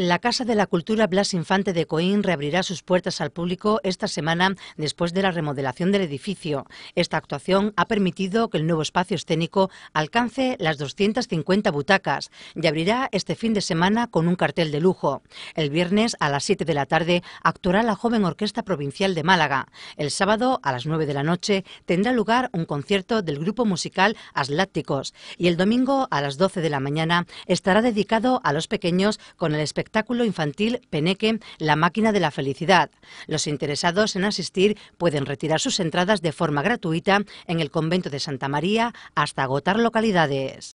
La Casa de la Cultura Blas Infante de Coín reabrirá sus puertas al público esta semana después de la remodelación del edificio. Esta actuación ha permitido que el nuevo espacio escénico alcance las 250 butacas y abrirá este fin de semana con un cartel de lujo. El viernes a las 7 de la tarde actuará la joven Orquesta Provincial de Málaga. El sábado a las 9 de la noche tendrá lugar un concierto del grupo musical Aslácticos y el domingo a las 12 de la mañana estará dedicado a los pequeños con el espectáculo espectáculo infantil Peneque, La máquina de la felicidad. Los interesados en asistir pueden retirar sus entradas de forma gratuita en el convento de Santa María hasta agotar localidades.